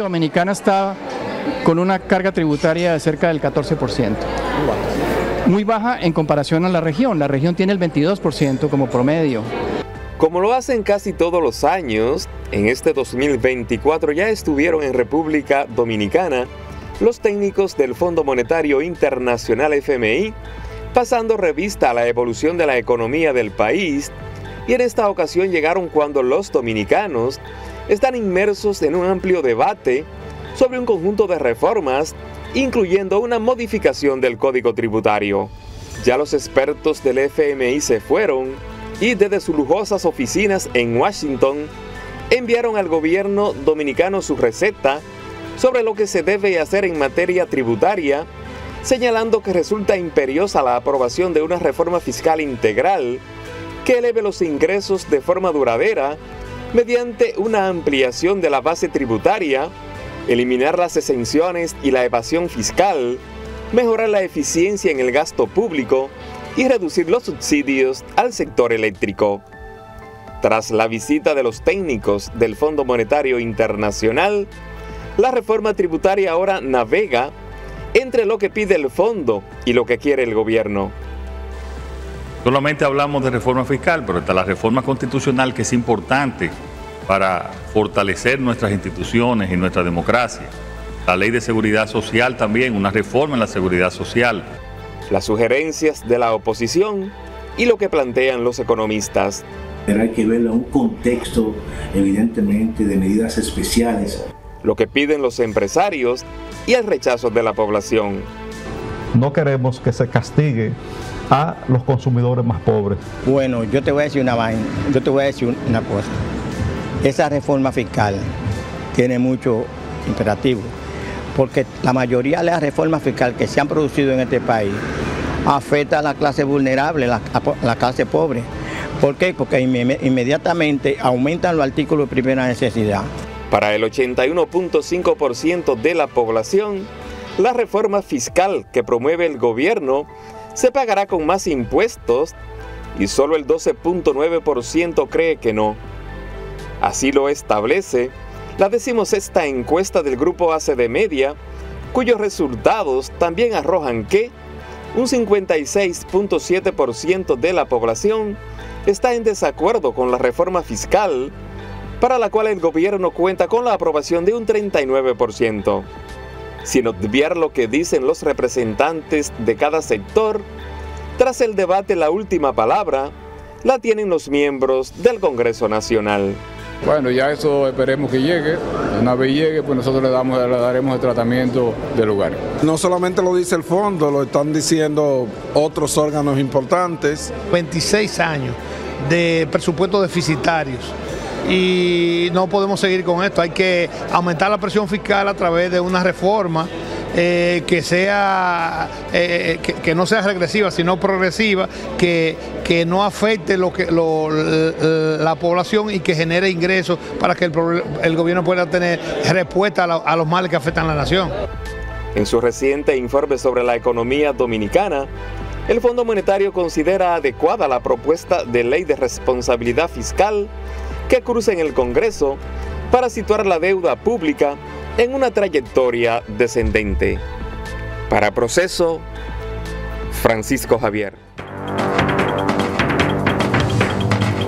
República Dominicana está con una carga tributaria de cerca del 14%. Muy baja en comparación a la región. La región tiene el 22% como promedio. Como lo hacen casi todos los años, en este 2024 ya estuvieron en República Dominicana los técnicos del Fondo Monetario Internacional FMI pasando revista a la evolución de la economía del país y en esta ocasión llegaron cuando los dominicanos están inmersos en un amplio debate sobre un conjunto de reformas, incluyendo una modificación del código tributario. Ya los expertos del FMI se fueron y desde sus lujosas oficinas en Washington enviaron al gobierno dominicano su receta sobre lo que se debe hacer en materia tributaria, señalando que resulta imperiosa la aprobación de una reforma fiscal integral que eleve los ingresos de forma duradera mediante una ampliación de la base tributaria, eliminar las exenciones y la evasión fiscal, mejorar la eficiencia en el gasto público y reducir los subsidios al sector eléctrico. Tras la visita de los técnicos del Fondo Monetario Internacional, la reforma tributaria ahora navega entre lo que pide el fondo y lo que quiere el gobierno. Solamente hablamos de reforma fiscal, pero está la reforma constitucional que es importante para fortalecer nuestras instituciones y nuestra democracia. La ley de seguridad social también, una reforma en la seguridad social. Las sugerencias de la oposición y lo que plantean los economistas. Pero hay que verlo en un contexto, evidentemente, de medidas especiales. Lo que piden los empresarios y el rechazo de la población. No queremos que se castigue a los consumidores más pobres. Bueno, yo te voy a decir una vaina, yo te voy a decir una cosa. Esa reforma fiscal tiene mucho imperativo, porque la mayoría de las reformas fiscales que se han producido en este país afecta a la clase vulnerable, la, la clase pobre. ¿Por qué? Porque inmediatamente aumentan los artículos de primera necesidad. Para el 81.5% de la población, la reforma fiscal que promueve el gobierno se pagará con más impuestos y solo el 12.9% cree que no. Así lo establece la decimosexta encuesta del grupo ACD Media, cuyos resultados también arrojan que un 56.7% de la población está en desacuerdo con la reforma fiscal, para la cual el gobierno cuenta con la aprobación de un 39%. Sin obviar lo que dicen los representantes de cada sector, tras el debate la última palabra la tienen los miembros del Congreso Nacional. Bueno, ya eso esperemos que llegue. Una vez llegue, pues nosotros le, damos, le daremos el tratamiento del lugar. No solamente lo dice el fondo, lo están diciendo otros órganos importantes. 26 años de presupuestos deficitarios y no podemos seguir con esto. Hay que aumentar la presión fiscal a través de una reforma eh, que sea eh, que, no sea regresiva, sino progresiva, que, que no afecte lo que, la población y que genere ingresos para que el, gobierno pueda tener respuesta a, los males que afectan a la nación. En su reciente informe sobre la economía dominicana, el Fondo Monetario considera adecuada la propuesta de ley de responsabilidad fiscal que cruza en el Congreso para situar la deuda pública en una trayectoria descendente. Para proceso, Francisco Javier.